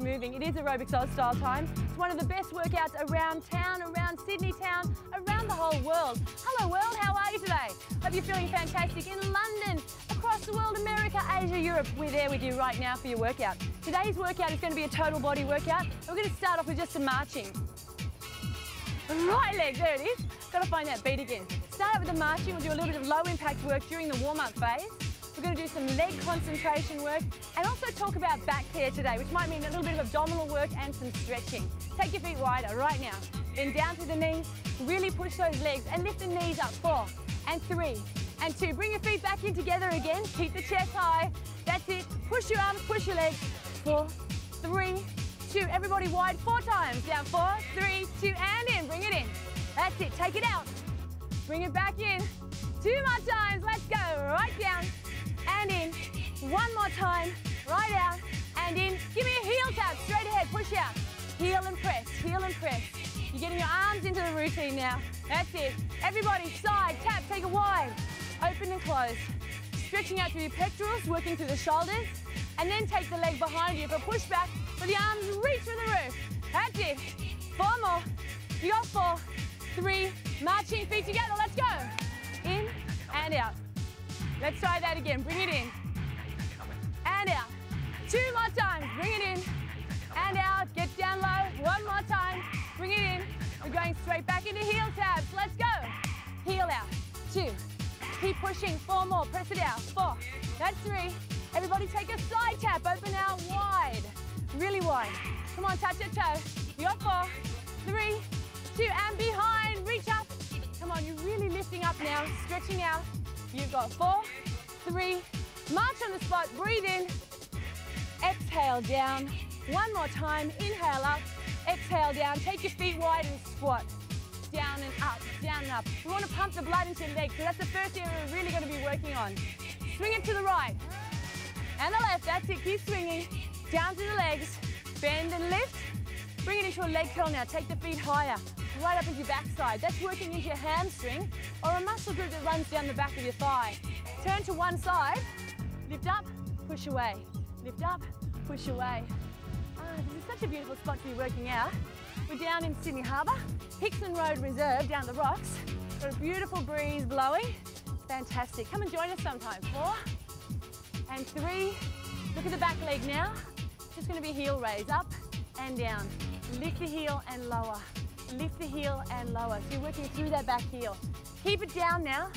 moving. It is Aerobics style time. It's one of the best workouts around town, around Sydney town, around the whole world. Hello world, how are you today? Hope you're feeling fantastic in London, across the world, America, Asia, Europe. We're there with you right now for your workout. Today's workout is going to be a total body workout. We're going to start off with just some marching. Right leg, there it is. Got to find that beat again. Start with the marching. We'll do a little bit of low impact work during the warm up phase. We're going to do some leg concentration work and also talk about back care today, which might mean a little bit of abdominal work and some stretching. Take your feet wider right now. Then down to the knees. Really push those legs and lift the knees up. Four and three and two. Bring your feet back in together again. Keep the chest high. That's it. Push your arms, push your legs. Four, three, two. Everybody wide four times. Down four, three, two, and in. Bring it in. That's it. Take it out. Bring it back in. Two more times. Let's go. Right down and in. One more time, right out and in. Give me a heel tap, straight ahead, push out. Heel and press, heel and press. You're getting your arms into the routine now. That's it. Everybody, side, tap, take it wide. Open and close. Stretching out through your pectorals, working through the shoulders. And then take the leg behind you for push back, with the arms reach for the roof. That's it. Four more. You got four, three, marching feet together. Let's go. In and out. Let's try that again. Bring it in. And out. Two more times. Bring it in. And out. Get down low. One more time. Bring it in. We're going straight back into heel taps. Let's go. Heel out. Two. Keep pushing. Four more. Press it out. Four. That's three. Everybody take a side tap. Open out wide. Really wide. Come on, touch your toe. You got four, three, two, and behind. Reach up. Come on, you're really lifting up now. Stretching out. You've got four, three, march on the spot, breathe in, exhale down. One more time, inhale up, exhale down. Take your feet wide and squat. Down and up, down and up. We want to pump the blood into your legs, so that's the first area we're really going to be working on. Swing it to the right and the left, that's it, keep swinging. Down to the legs, bend and lift. Bring it into a leg curl now, take the feet higher right up into your backside. That's working into your hamstring or a muscle group that runs down the back of your thigh. Turn to one side, lift up, push away. Lift up, push away. Ah, this is such a beautiful spot to be working out. We're down in Sydney Harbour, Hickson Road Reserve, down the rocks. Got a beautiful breeze blowing. Fantastic. Come and join us sometime. Four and three. Look at the back leg now. Just going to be heel raise, up and down. Lift the heel and lower lift the heel and lower. So you're working through that back heel. Keep it down now.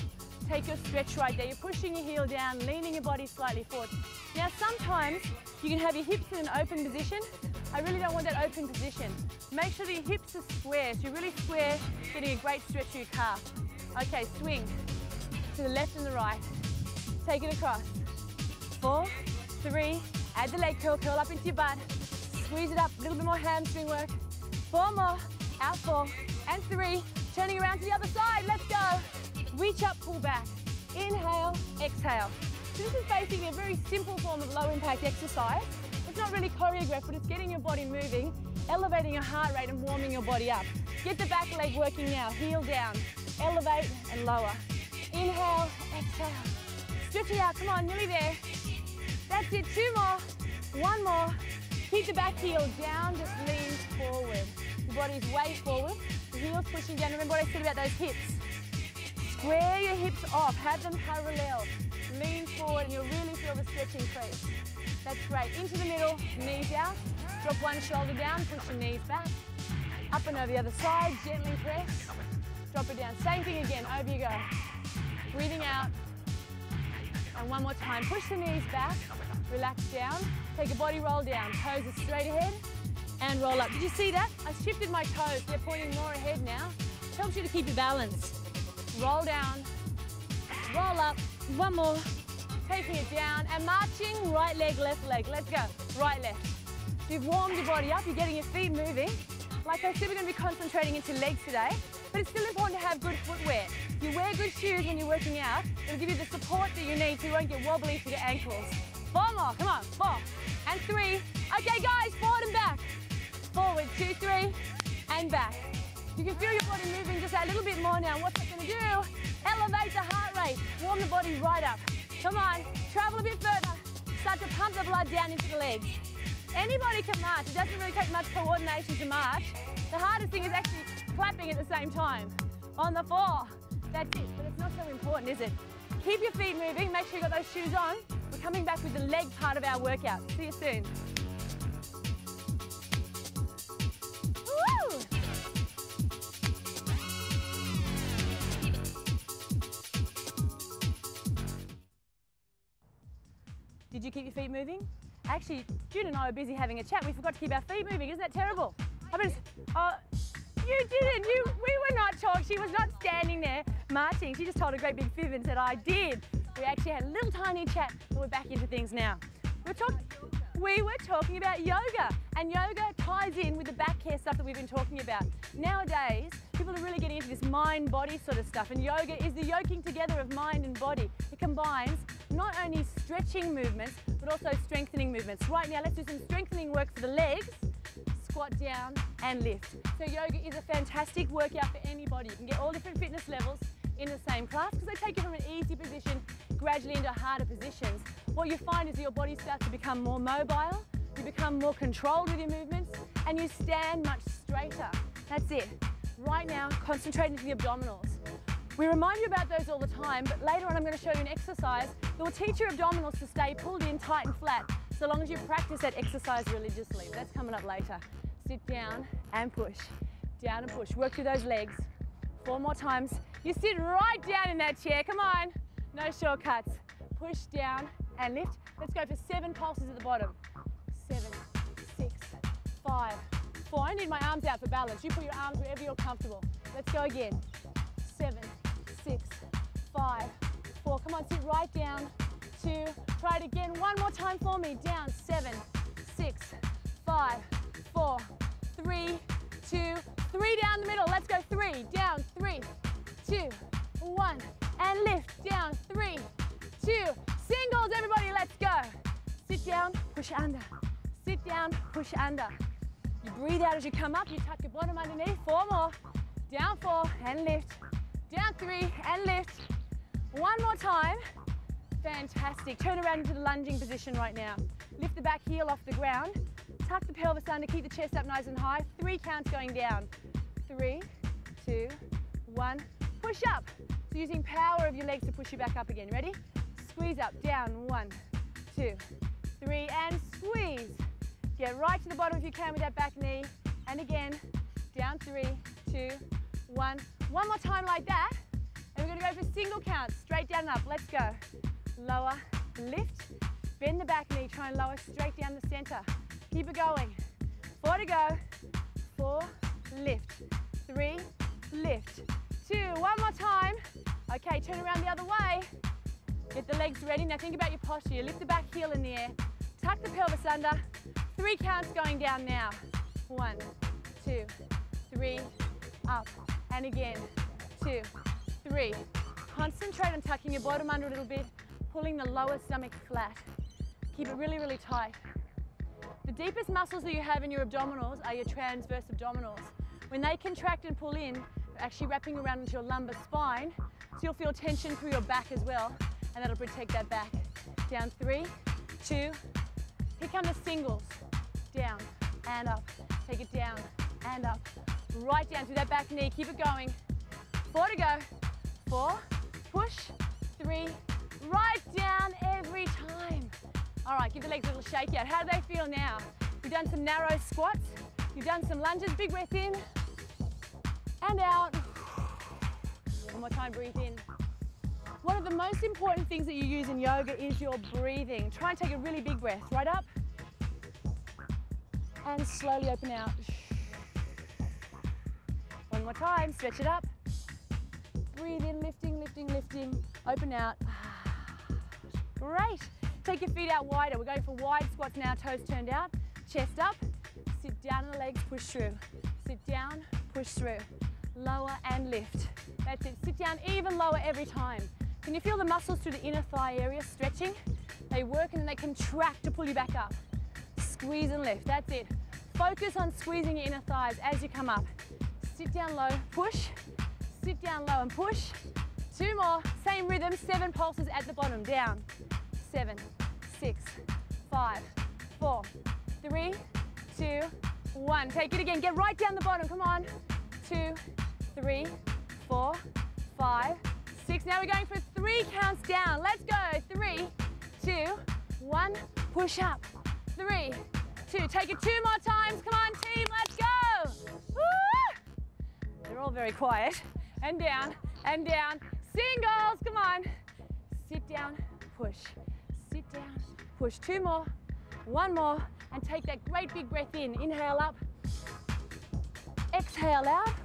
Take your stretch right there. You're pushing your heel down, leaning your body slightly forward. Now sometimes you can have your hips in an open position. I really don't want that open position. Make sure that your hips are square. So you're really square, getting a great stretch of your calf. Okay, swing to the left and the right. Take it across. Four, three, add the leg curl, curl up into your butt. Squeeze it up, a little bit more hamstring work. Four more, out four, and three. Turning around to the other side, let's go. Reach up, pull back. Inhale, exhale. So this is basically a very simple form of low impact exercise. It's not really choreographed, but it's getting your body moving, elevating your heart rate and warming your body up. Get the back leg working now, heel down, elevate and lower. Inhale, exhale. Stretch it out, come on, nearly there. That's it, two more, one more. Keep the back heel down, just lean forward. Body's way forward. Heels pushing down. Remember what I said about those hips. Square your hips off. Have them parallel. Lean forward and you'll really feel the stretch increase. That's great. Into the middle, knees out. Drop one shoulder down, push your knees back. Up and over the other side, gently press. Drop it down. Same thing again, over you go. Breathing out. And one more time. Push the knees back, relax down. Take a body roll down. Toes are straight ahead and roll up. Did you see that? I shifted my toes. They're pointing more ahead now. It Helps you to keep your balance. Roll down, roll up. One more. Taking it down and marching right leg, left leg. Let's go. Right, left. You've warmed your body up. You're getting your feet moving. Like I said, we're going to be concentrating into legs today, but it's still important to have good footwear. You wear good shoes when you're working out. It'll give you the support that you need so you won't get wobbly to your ankles. Four more. Come on. Four and three. Okay, guys, forward and back forward, two, three, and back. You can feel your body moving just a little bit more now. What's that gonna do? Elevate the heart rate, warm the body right up. Come on, travel a bit further. Start to pump the blood down into the legs. Anybody can march. It doesn't really take much coordination to march. The hardest thing is actually clapping at the same time. On the floor. That's it, but it's not so important, is it? Keep your feet moving, make sure you got those shoes on. We're coming back with the leg part of our workout. See you soon. Did you keep your feet moving? Actually, June and I were busy having a chat. We forgot to keep our feet moving. Isn't that terrible? I mean, uh, you didn't. You, we were not talking. She was not standing there marching. She just told a great big fib and said, I did. We actually had a little tiny chat, but we're back into things now. We're talking. We were talking about yoga, and yoga ties in with the back care stuff that we've been talking about. Nowadays, people are really getting into this mind body sort of stuff, and yoga is the yoking together of mind and body. It combines not only stretching movements, but also strengthening movements. Right now, let's do some strengthening work for the legs squat down and lift. So yoga is a fantastic workout for anybody. You can get all different fitness levels in the same class because they take you from an easy position gradually into harder positions. What you find is your body starts to become more mobile, you become more controlled with your movements, and you stand much straighter. That's it. Right now, concentrate into the abdominals. We remind you about those all the time, but later on I'm going to show you an exercise that will teach your abdominals to stay pulled in tight and flat so long as you practice that exercise religiously. That's coming up later. Sit down and push. Down and push. Work through those legs. Four more times. You sit right down in that chair. Come on. No shortcuts. Push down and lift. Let's go for seven pulses at the bottom. Seven, six, five, four. I need my arms out for balance. You put your arms wherever you're comfortable. Let's go again. Seven, six, five, four. Come on, sit right down. Two. Try it again. One more time for me. Down. Seven, six, five, four, three, two, three down the middle. Let's go three, down, three, two, one, and lift, down, three, two, singles, everybody, let's go. Sit down, push under, sit down, push under. You breathe out as you come up, you tuck your bottom underneath, four more, down four, and lift, down three, and lift. One more time, fantastic. Turn around into the lunging position right now. Lift the back heel off the ground, Tuck the pelvis under, keep the chest up nice and high. Three counts going down. Three, two, one. Push up. So using power of your legs to push you back up again. Ready? Squeeze up, down, one, two, three, and squeeze. Get right to the bottom if you can with that back knee. And again, down three, two, one. One more time like that. And we're gonna go for single counts, straight down and up. Let's go. Lower, lift, bend the back knee, try and lower straight down the center. Keep it going. Four to go. Four, lift. Three, lift. Turn around the other way. Get the legs ready. Now think about your posture. You lift the back heel in the air. Tuck the pelvis under. Three counts going down now. One, two, three, up. And again, two, three. Concentrate on tucking your bottom under a little bit, pulling the lower stomach flat. Keep it really, really tight. The deepest muscles that you have in your abdominals are your transverse abdominals. When they contract and pull in, actually wrapping around into your lumbar spine, so you'll feel tension through your back as well, and that'll protect that back. Down three, two, here come the singles. Down and up, take it down and up. Right down through that back knee, keep it going. Four to go, four, push, three, right down every time. All right, give the legs a little shake out. How do they feel now? You've done some narrow squats. You've done some lunges. Big breath in and out. One more time, breathe in. One of the most important things that you use in yoga is your breathing. Try and take a really big breath. Right up and slowly open out. One more time, stretch it up. Breathe in, lifting, lifting, lifting. Open out. Great. Take your feet out wider. We're going for wide squats now, toes turned out, chest up. Sit down and the legs push through. Sit down, push through. Lower and lift. That's it. Sit down even lower every time. Can you feel the muscles through the inner thigh area stretching? They work and then they contract to pull you back up. Squeeze and lift. That's it. Focus on squeezing your inner thighs as you come up. Sit down low, push. Sit down low and push. Two more. Same rhythm. Seven pulses at the bottom. Down seven, six, five, four, three, two, one. Take it again. Get right down the bottom. Come on. Two, three, four, five, six. Now we're going for three counts down. Let's go. Three, two, one. Push up. Three, two. Take it two more times. Come on, team. Let's go. Woo! They're all very quiet. And down, and down. Singles. Come on. Sit down, push. Sit down, push. Two more. One more. And take that great big breath in. Inhale up. Exhale out.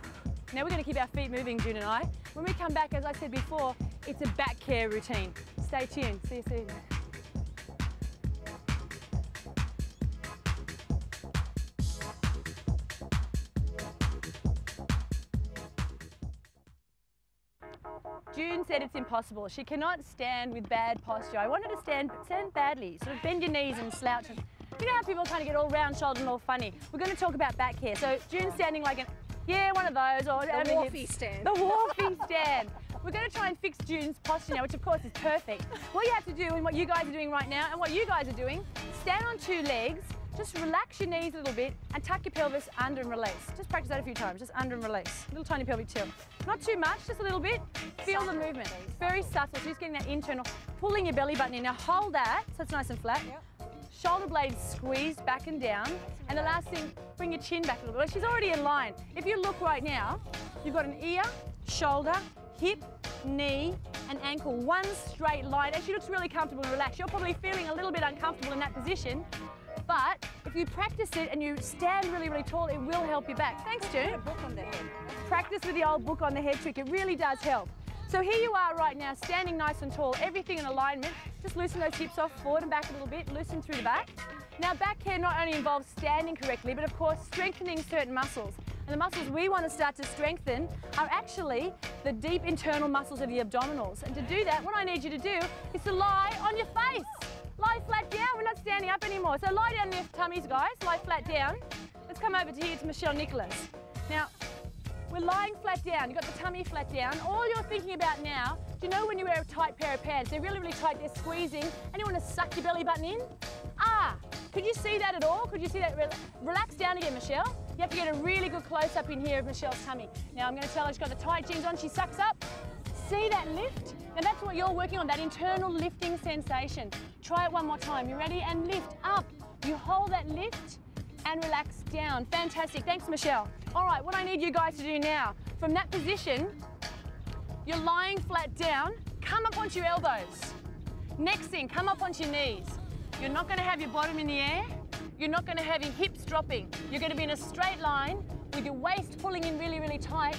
Now we're going to keep our feet moving, June and I. When we come back, as I said before, it's a back care routine. Stay tuned. See you soon. June said it's impossible. She cannot stand with bad posture. I want her to stand, but stand badly. Sort of bend your knees and slouch. You know how people kind of get all round shouldered and all funny? We're going to talk about back care. So June's standing like an, yeah, one of those. Or the wharfie stand. The wharfie stand. We're going to try and fix June's posture now, which of course is perfect. What you have to do and what you guys are doing right now and what you guys are doing, stand on two legs, just relax your knees a little bit and tuck your pelvis under and release. Just practice that a few times, just under and release. Little tiny pelvic tilt. Not too much, just a little bit. Feel the movement. Very subtle, so just getting that internal, pulling your belly button in. Now hold that, so it's nice and flat. Yep. Shoulder blades squeezed back and down. And the last thing, bring your chin back a little bit. She's already in line. If you look right now, you've got an ear, shoulder, hip, knee, and ankle. One straight line. And she looks really comfortable and relaxed. You're probably feeling a little bit uncomfortable in that position. But if you practice it and you stand really, really tall, it will help your back. Thanks, June. book on the head. Practice with the old book on the head trick. It really does help. So here you are right now, standing nice and tall, everything in alignment. Just loosen those hips off, forward and back a little bit, loosen through the back. Now back care not only involves standing correctly, but of course strengthening certain muscles. And the muscles we want to start to strengthen are actually the deep internal muscles of the abdominals. And to do that, what I need you to do is to lie on your face. Lie flat down, we're not standing up anymore. So lie down your tummies, guys, lie flat down. Let's come over to here to Michelle Nicholas. Now, we're lying flat down, you've got the tummy flat down. All you're thinking about now, do you know when you wear a tight pair of pants, they're really, really tight, they're squeezing, and you want to suck your belly button in? Ah, could you see that at all? Could you see that? Relax down again, Michelle. You have to get a really good close-up in here of Michelle's tummy. Now I'm going to tell her she's got the tight jeans on, she sucks up. See that lift? And that's what you're working on, that internal lifting sensation. Try it one more time. You ready? And lift up. You hold that lift and relax down. Fantastic. Thanks, Michelle. All right, what I need you guys to do now, from that position, you're lying flat down, come up onto your elbows. Next thing, come up onto your knees. You're not going to have your bottom in the air. You're not going to have your hips dropping. You're going to be in a straight line with your waist pulling in really, really tight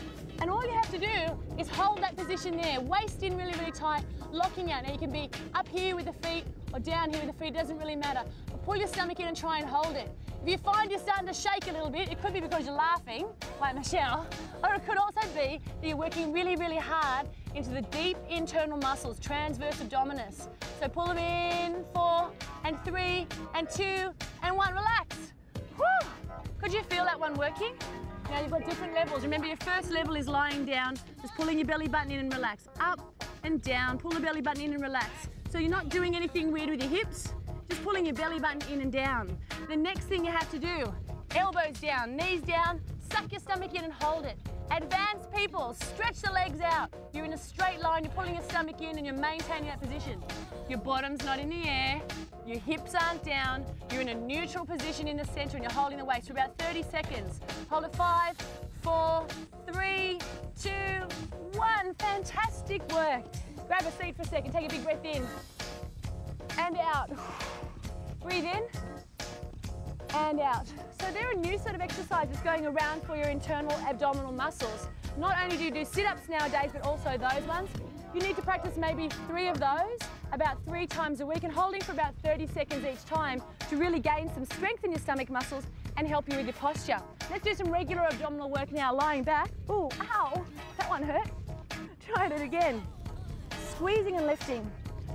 all you have to do is hold that position there, waist in really, really tight, locking out. Now you can be up here with the feet or down here with the feet, doesn't really matter. But pull your stomach in and try and hold it. If you find you're starting to shake a little bit, it could be because you're laughing, like Michelle, or it could also be that you're working really, really hard into the deep internal muscles, transverse abdominis. So pull them in, four, and three, and two, and one, relax. Whew. Could you feel that one working? Now you've got different levels. Remember your first level is lying down, just pulling your belly button in and relax. Up and down, pull the belly button in and relax. So you're not doing anything weird with your hips, just pulling your belly button in and down. The next thing you have to do, elbows down, knees down, suck your stomach in and hold it. Advanced people, stretch the legs out. You're in a straight line, you're pulling your stomach in and you're maintaining that position. Your bottom's not in the air, your hips aren't down, you're in a neutral position in the center and you're holding the weight for about 30 seconds. Hold it five, four, three, two, one. Fantastic work. Grab a seat for a second, take a big breath in and out. Breathe in and out. So there are new sort of exercises going around for your internal abdominal muscles. Not only do you do sit-ups nowadays, but also those ones. You need to practice maybe three of those about three times a week and holding for about 30 seconds each time to really gain some strength in your stomach muscles and help you with your posture. Let's do some regular abdominal work now, lying back. Ooh, ow, that one hurt. Try it again. Squeezing and lifting,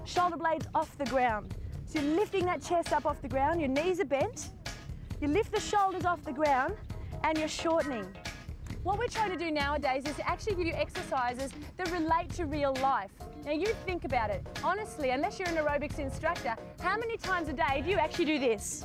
shoulder blades off the ground. So you're lifting that chest up off the ground, your knees are bent, you lift the shoulders off the ground and you're shortening. What we're trying to do nowadays is to actually give you exercises that relate to real life. Now you think about it. Honestly, unless you're an aerobics instructor, how many times a day do you actually do this?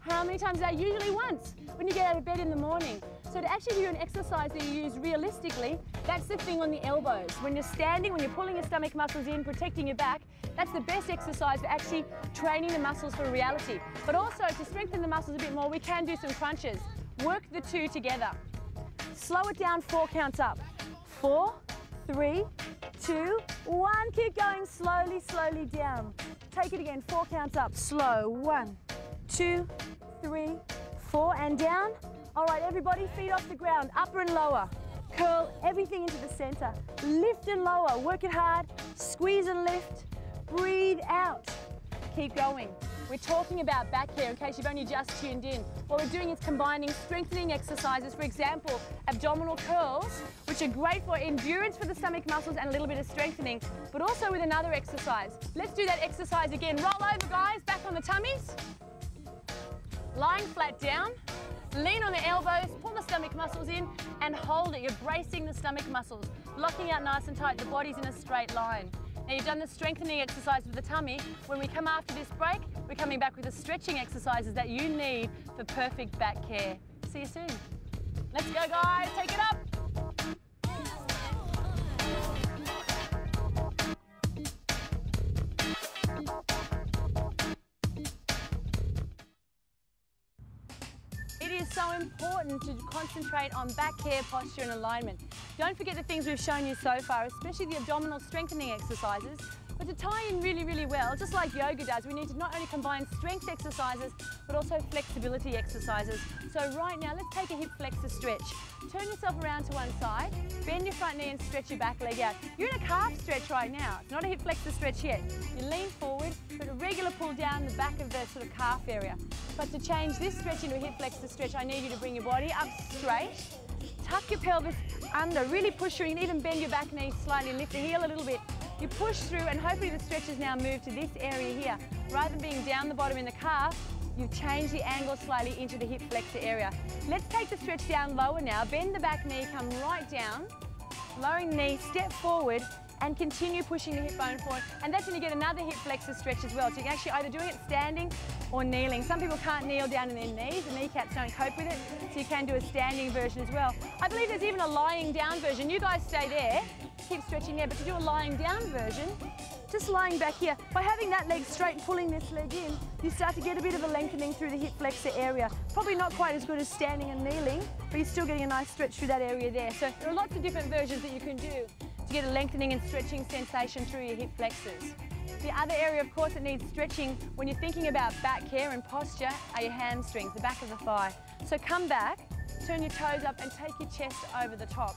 How many times a day? Usually once, when you get out of bed in the morning. So to actually do an exercise that you use realistically, that's the thing on the elbows. When you're standing, when you're pulling your stomach muscles in, protecting your back, that's the best exercise for actually training the muscles for reality. But also to strengthen the muscles a bit more, we can do some crunches. Work the two together. Slow it down, four counts up. Four, three, two, one. Keep going slowly, slowly down. Take it again, four counts up. Slow, one, two, three, four, and down. All right, everybody, feet off the ground, upper and lower. Curl everything into the center. Lift and lower, work it hard. Squeeze and lift. Breathe out. Keep going. We're talking about back care in case you've only just tuned in. What we're doing is combining strengthening exercises, for example, abdominal curls, which are great for endurance for the stomach muscles and a little bit of strengthening, but also with another exercise. Let's do that exercise again. Roll over, guys, back on the tummies. Lying flat down. Lean on the elbows, pull the stomach muscles in and hold it. You're bracing the stomach muscles, locking out nice and tight. The body's in a straight line. Now you've done the strengthening exercise with the tummy. When we come after this break, we're coming back with the stretching exercises that you need for perfect back care. See you soon. Let's go guys, take it up. It is so important to concentrate on back care, posture and alignment. Don't forget the things we've shown you so far, especially the abdominal strengthening exercises, but to tie in really, really well, just like yoga does, we need to not only combine strength exercises, but also flexibility exercises. So right now, let's take a hip flexor stretch. Turn yourself around to one side, bend your front knee and stretch your back leg out. You're in a calf stretch right now. It's not a hip flexor stretch yet. You lean forward, put a regular pull down the back of the sort of calf area. But to change this stretch into a hip flexor stretch, I need you to bring your body up straight, tuck your pelvis under, really push through, and even bend your back knee slightly, lift the heel a little bit, you push through and hopefully the stretch has now moved to this area here. Rather than being down the bottom in the calf, you've changed the angle slightly into the hip flexor area. Let's take the stretch down lower now. Bend the back knee, come right down. Lowering the knee, step forward and continue pushing the hip bone forward. And that's when you get another hip flexor stretch as well. So you can actually either doing it standing or kneeling. Some people can't kneel down in their knees, the kneecaps don't cope with it, so you can do a standing version as well. I believe there's even a lying down version. You guys stay there keep stretching there, but to do a lying down version, just lying back here, by having that leg straight and pulling this leg in, you start to get a bit of a lengthening through the hip flexor area. Probably not quite as good as standing and kneeling, but you're still getting a nice stretch through that area there. So there are lots of different versions that you can do to get a lengthening and stretching sensation through your hip flexors. The other area, of course, that needs stretching when you're thinking about back care and posture are your hamstrings, the back of the thigh. So come back, turn your toes up and take your chest over the top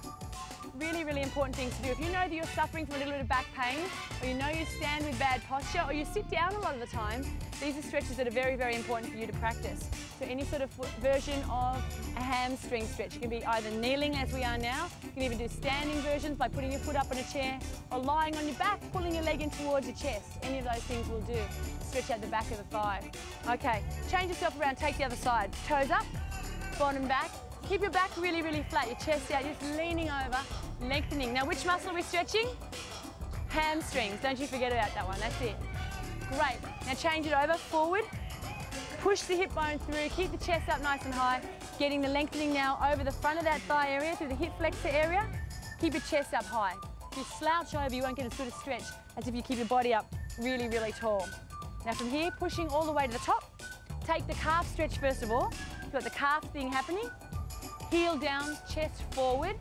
really, really important things to do. If you know that you're suffering from a little bit of back pain, or you know you stand with bad posture, or you sit down a lot of the time, these are stretches that are very, very important for you to practice. So any sort of version of a hamstring stretch. You can be either kneeling as we are now, you can even do standing versions by putting your foot up on a chair, or lying on your back, pulling your leg in towards your chest. Any of those things will do. Stretch out the back of the thigh. Okay, change yourself around, take the other side. Toes up, bottom back, Keep your back really, really flat, your chest out, just leaning over, lengthening. Now, which muscle are we stretching? Hamstrings. Don't you forget about that one. That's it. Great. Now change it over, forward. Push the hip bone through, keep the chest up nice and high. Getting the lengthening now over the front of that thigh area, through the hip flexor area. Keep your chest up high. If you slouch over, you won't get a sort of stretch as if you keep your body up really, really tall. Now from here, pushing all the way to the top. Take the calf stretch first of all. You've got the calf thing happening heel down, chest forward,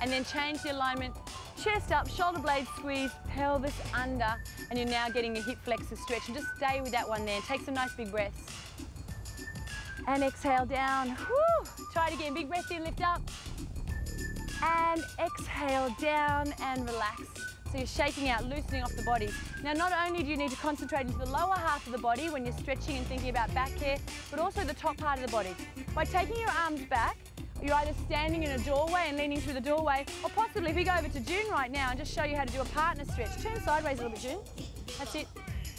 and then change the alignment, chest up, shoulder blades squeezed, pelvis under, and you're now getting your hip flexor stretch. And just stay with that one there. Take some nice big breaths. And exhale down. Woo! Try it again. Big breath in, lift up. And exhale down and relax. So you're shaking out, loosening off the body. Now, not only do you need to concentrate into the lower half of the body when you're stretching and thinking about back care, but also the top part of the body. By taking your arms back, you're either standing in a doorway and leaning through the doorway, or possibly if we go over to June right now and just show you how to do a partner stretch. Turn sideways a little bit, June. That's it.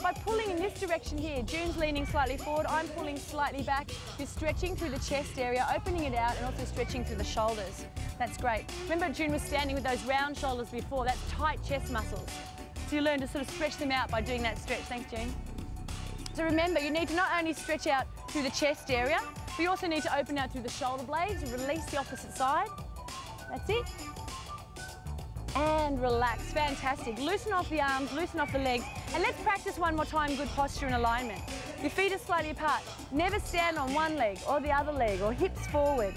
By pulling in this direction here, June's leaning slightly forward, I'm pulling slightly back. You're stretching through the chest area, opening it out, and also stretching through the shoulders. That's great. Remember June was standing with those round shoulders before, that's tight chest muscles. So you learn to sort of stretch them out by doing that stretch. Thanks, June. So remember, you need to not only stretch out through the chest area. We also need to open out through the shoulder blades, release the opposite side. That's it. And relax, fantastic. Loosen off the arms, loosen off the legs, and let's practice one more time good posture and alignment. Your feet are slightly apart. Never stand on one leg or the other leg or hips forward.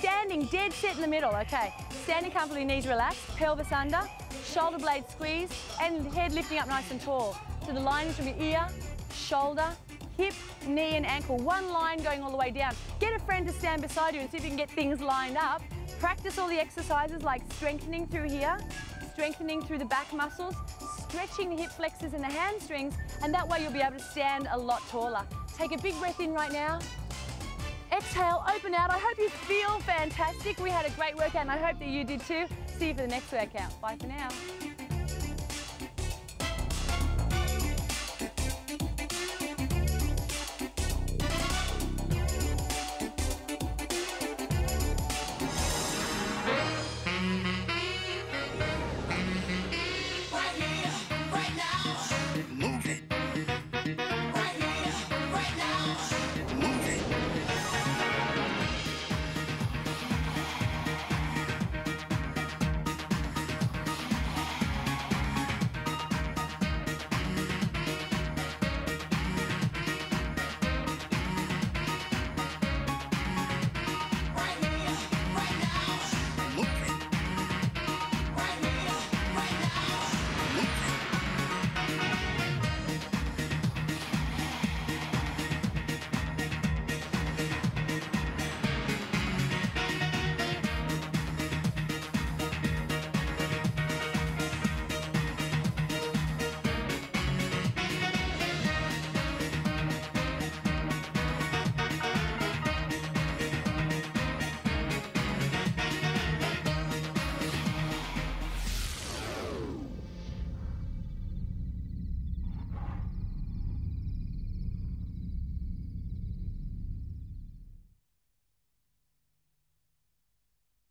Standing dead set in the middle, okay. Standing comfortably, knees relaxed, pelvis under, shoulder blades squeezed, and head lifting up nice and tall. So the line is from your ear, shoulder, hip, knee and ankle. One line going all the way down. Get a friend to stand beside you and see if you can get things lined up. Practice all the exercises like strengthening through here, strengthening through the back muscles, stretching the hip flexors and the hamstrings, and that way you'll be able to stand a lot taller. Take a big breath in right now. Exhale, open out. I hope you feel fantastic. We had a great workout and I hope that you did too. See you for the next workout. Bye for now.